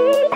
Woo!